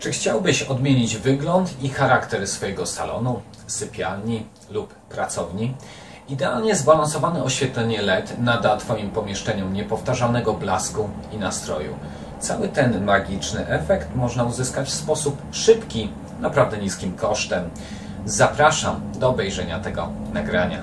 Czy chciałbyś odmienić wygląd i charakter swojego salonu, sypialni lub pracowni? Idealnie zbalansowane oświetlenie LED nada Twoim pomieszczeniom niepowtarzalnego blasku i nastroju. Cały ten magiczny efekt można uzyskać w sposób szybki, naprawdę niskim kosztem. Zapraszam do obejrzenia tego nagrania.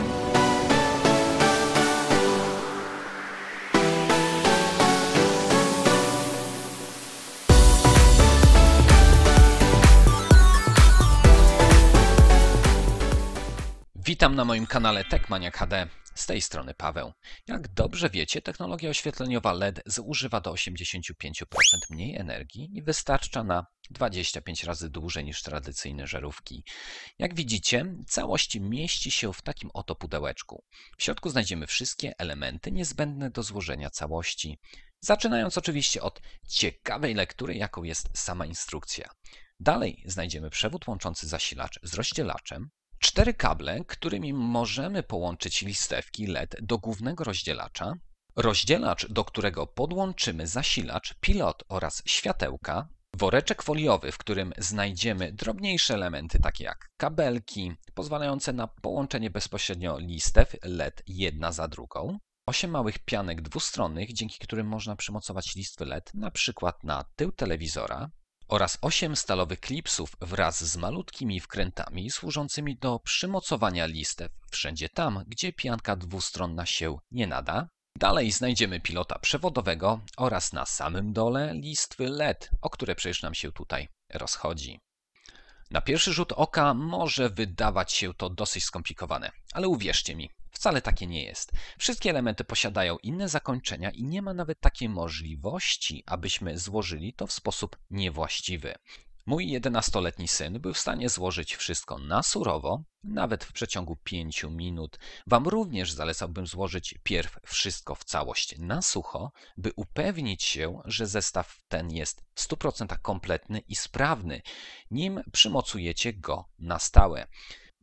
Witam na moim kanale TechManiac HD. Z tej strony Paweł. Jak dobrze wiecie, technologia oświetleniowa LED zużywa do 85% mniej energii i wystarcza na 25 razy dłużej niż tradycyjne żarówki. Jak widzicie, całość mieści się w takim oto pudełeczku. W środku znajdziemy wszystkie elementy niezbędne do złożenia całości. Zaczynając oczywiście od ciekawej lektury, jaką jest sama instrukcja. Dalej znajdziemy przewód łączący zasilacz z rozdzielaczem, Cztery kable, którymi możemy połączyć listewki LED do głównego rozdzielacza, rozdzielacz, do którego podłączymy zasilacz, pilot oraz światełka, woreczek foliowy, w którym znajdziemy drobniejsze elementy takie jak kabelki, pozwalające na połączenie bezpośrednio listew LED jedna za drugą, osiem małych pianek dwustronnych, dzięki którym można przymocować listwy LED na przykład na tył telewizora, oraz 8 stalowych klipsów wraz z malutkimi wkrętami służącymi do przymocowania listew wszędzie tam, gdzie pianka dwustronna się nie nada. Dalej znajdziemy pilota przewodowego oraz na samym dole listwy LED, o które przecież nam się tutaj rozchodzi. Na pierwszy rzut oka może wydawać się to dosyć skomplikowane, ale uwierzcie mi, Wcale takie nie jest. Wszystkie elementy posiadają inne zakończenia i nie ma nawet takiej możliwości, abyśmy złożyli to w sposób niewłaściwy. Mój 11-letni syn był w stanie złożyć wszystko na surowo, nawet w przeciągu 5 minut. Wam również zalecałbym złożyć pierw wszystko w całość na sucho, by upewnić się, że zestaw ten jest w 100% kompletny i sprawny, nim przymocujecie go na stałe.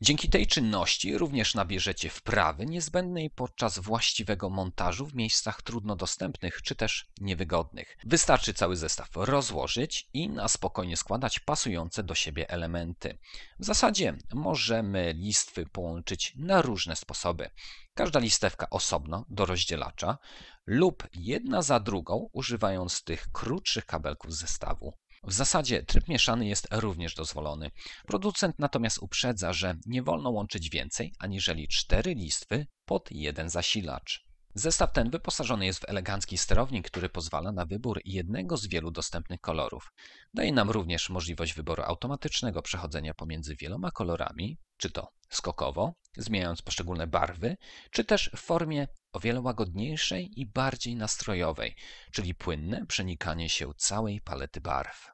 Dzięki tej czynności również nabierzecie wprawy niezbędnej podczas właściwego montażu w miejscach trudno dostępnych czy też niewygodnych. Wystarczy cały zestaw rozłożyć i na spokojnie składać pasujące do siebie elementy. W zasadzie możemy listwy połączyć na różne sposoby. Każda listewka osobno do rozdzielacza lub jedna za drugą używając tych krótszych kabelków zestawu. W zasadzie tryb mieszany jest również dozwolony. Producent natomiast uprzedza, że nie wolno łączyć więcej aniżeli cztery listwy pod jeden zasilacz. Zestaw ten wyposażony jest w elegancki sterownik, który pozwala na wybór jednego z wielu dostępnych kolorów. Daje nam również możliwość wyboru automatycznego przechodzenia pomiędzy wieloma kolorami, czy to skokowo, zmieniając poszczególne barwy, czy też w formie o wiele łagodniejszej i bardziej nastrojowej, czyli płynne przenikanie się całej palety barw.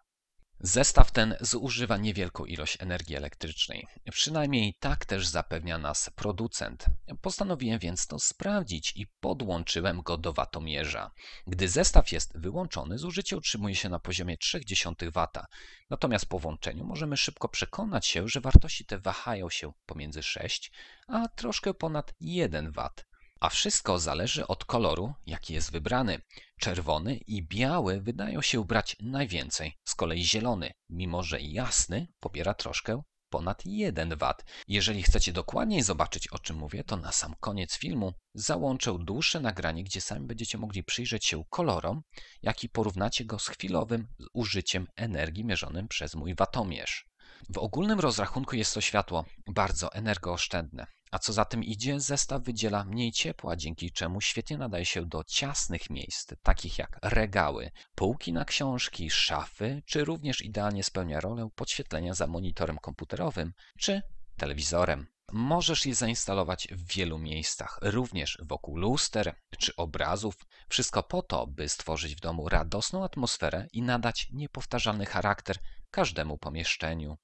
Zestaw ten zużywa niewielką ilość energii elektrycznej. Przynajmniej tak też zapewnia nas producent. Postanowiłem więc to sprawdzić i podłączyłem go do watomierza. Gdy zestaw jest wyłączony, zużycie utrzymuje się na poziomie 0,3 W. Natomiast po włączeniu możemy szybko przekonać się, że wartości te wahają się pomiędzy 6 a troszkę ponad 1 W. A wszystko zależy od koloru, jaki jest wybrany. Czerwony i biały wydają się brać najwięcej, z kolei zielony, mimo że jasny, pobiera troszkę ponad 1 W. Jeżeli chcecie dokładniej zobaczyć o czym mówię, to na sam koniec filmu załączę dłuższe nagranie, gdzie sami będziecie mogli przyjrzeć się kolorom, jak i porównacie go z chwilowym użyciem energii mierzonym przez mój watomierz. W ogólnym rozrachunku jest to światło bardzo energooszczędne. A co za tym idzie, zestaw wydziela mniej ciepła, dzięki czemu świetnie nadaje się do ciasnych miejsc, takich jak regały, półki na książki, szafy, czy również idealnie spełnia rolę podświetlenia za monitorem komputerowym czy telewizorem. Możesz je zainstalować w wielu miejscach, również wokół luster czy obrazów. Wszystko po to, by stworzyć w domu radosną atmosferę i nadać niepowtarzalny charakter każdemu pomieszczeniu.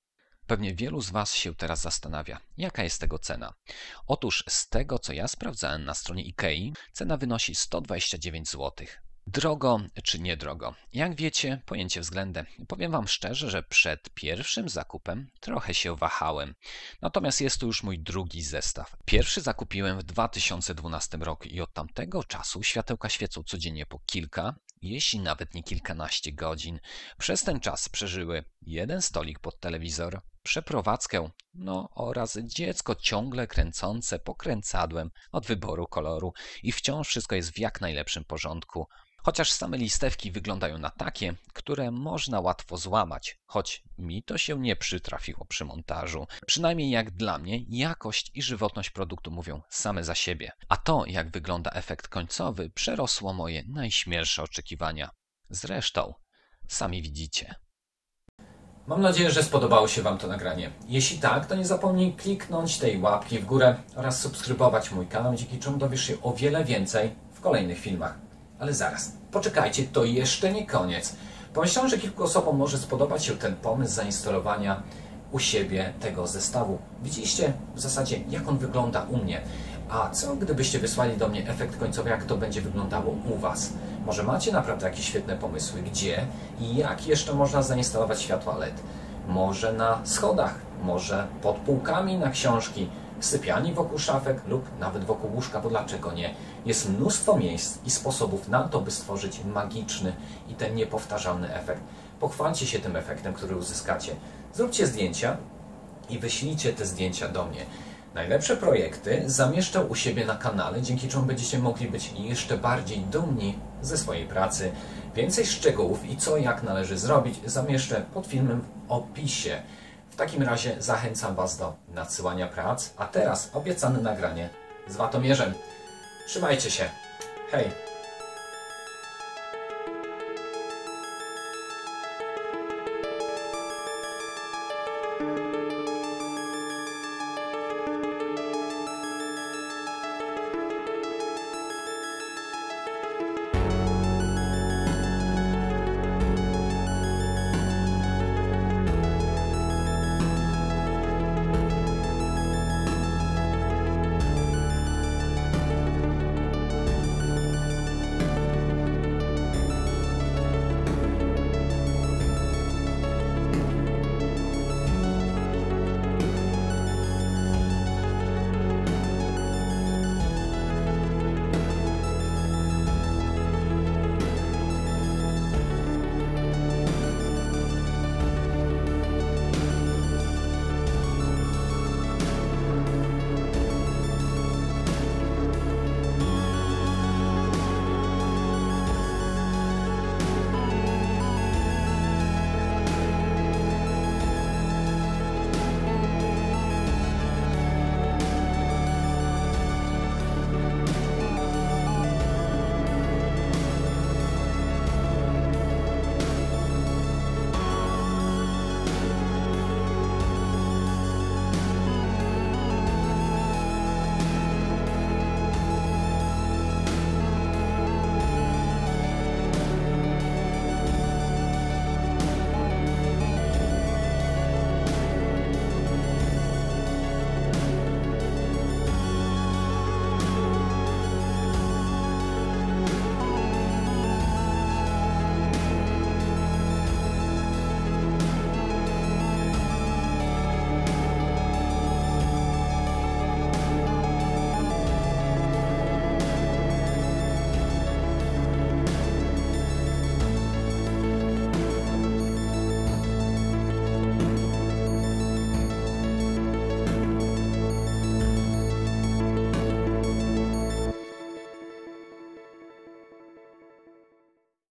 Pewnie wielu z Was się teraz zastanawia, jaka jest tego cena. Otóż z tego, co ja sprawdzałem na stronie IKEA, cena wynosi 129 zł. Drogo czy niedrogo? Jak wiecie, pojęcie względne. Powiem Wam szczerze, że przed pierwszym zakupem trochę się wahałem. Natomiast jest to już mój drugi zestaw. Pierwszy zakupiłem w 2012 roku i od tamtego czasu światełka świecą codziennie po kilka, jeśli nawet nie kilkanaście godzin. Przez ten czas przeżyły jeden stolik pod telewizor, przeprowadzkę, no oraz dziecko ciągle kręcące pokręcadłem od wyboru koloru i wciąż wszystko jest w jak najlepszym porządku. Chociaż same listewki wyglądają na takie, które można łatwo złamać, choć mi to się nie przytrafiło przy montażu. Przynajmniej jak dla mnie, jakość i żywotność produktu mówią same za siebie. A to, jak wygląda efekt końcowy, przerosło moje najśmielsze oczekiwania. Zresztą, sami widzicie. Mam nadzieję, że spodobało się Wam to nagranie. Jeśli tak, to nie zapomnij kliknąć tej łapki w górę oraz subskrybować mój kanał, dzięki czemu dowiesz się o wiele więcej w kolejnych filmach. Ale zaraz, poczekajcie, to jeszcze nie koniec. Pomyślałem, że kilku osobom może spodobać się ten pomysł zainstalowania u siebie tego zestawu. Widzieliście w zasadzie, jak on wygląda u mnie. A co gdybyście wysłali do mnie efekt końcowy, jak to będzie wyglądało u Was? Może macie naprawdę jakieś świetne pomysły, gdzie i jak jeszcze można zainstalować światła LED? Może na schodach, może pod półkami na książki, sypialni wokół szafek lub nawet wokół łóżka, bo dlaczego nie? Jest mnóstwo miejsc i sposobów na to, by stworzyć magiczny i ten niepowtarzalny efekt. Pochwalcie się tym efektem, który uzyskacie. Zróbcie zdjęcia i wyślijcie te zdjęcia do mnie. Najlepsze projekty zamieszczę u siebie na kanale, dzięki czemu będziecie mogli być jeszcze bardziej dumni ze swojej pracy. Więcej szczegółów i co jak należy zrobić zamieszczę pod filmem w opisie. W takim razie zachęcam Was do nadsyłania prac, a teraz obiecane nagranie z Watomierzem. Trzymajcie się. Hej!